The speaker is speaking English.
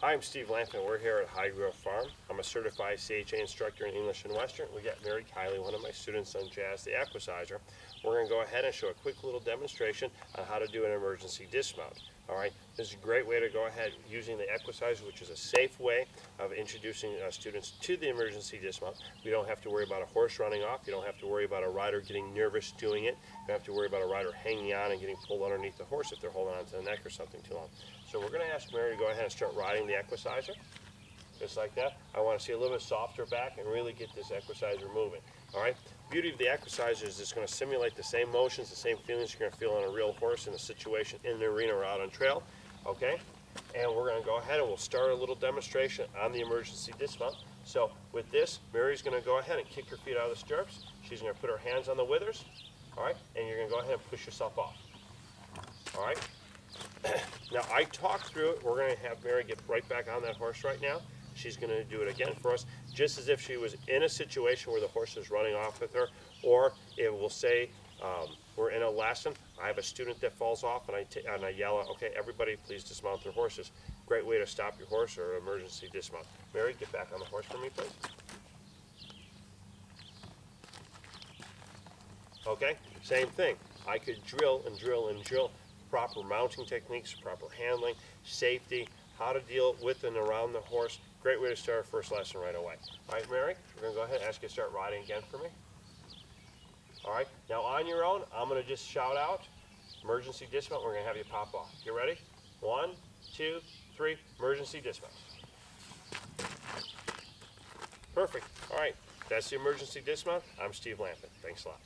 Hi, I'm Steve Lantvit. We're here at Highgrove Farm. I'm a certified CHA instructor in English and Western. We got Mary Kiley, one of my students on Jazz the Equicizer. We're going to go ahead and show a quick little demonstration on how to do an emergency dismount. All right, this is a great way to go ahead using the Equicizer, which is a safe way of introducing uh, students to the emergency dismount. We don't have to worry about a horse running off. You don't have to worry about a rider getting nervous doing it. You don't have to worry about a rider hanging on and getting pulled underneath the horse if they're holding on to the neck or something too long. So we're going to ask Mary to go ahead and start riding the Equicizer, just like that. I want to see a little bit softer back and really get this Equicizer moving. All right. Beauty of the Equicizer is it's going to simulate the same motions, the same feelings you're going to feel on a real horse in a situation in the arena or out on trail. Okay. And we're going to go ahead and we'll start a little demonstration on the emergency dismount. So with this, Mary's going to go ahead and kick her feet out of the stirrups. She's going to put her hands on the withers. All right. And you're going to go ahead and push yourself off. All right. now I talked through it. We're going to have Mary get right back on that horse right now. She's going to do it again for us, just as if she was in a situation where the horse is running off with her, or it will say um, we're in a lesson. I have a student that falls off, and I t- and I yell, "Okay, everybody, please dismount their horses." Great way to stop your horse or emergency dismount. Mary, get back on the horse for me, please. Okay, same thing. I could drill and drill and drill proper mounting techniques, proper handling, safety, how to deal with and around the horse. Great way to start our first lesson right away. All right, Mary, we're going to go ahead and ask you to start riding again for me. All right, now on your own, I'm going to just shout out, emergency dismount, we're going to have you pop off. You ready? One, two, three, emergency dismount. Perfect. All right, that's the emergency dismount. I'm Steve Lantvit. Thanks a lot.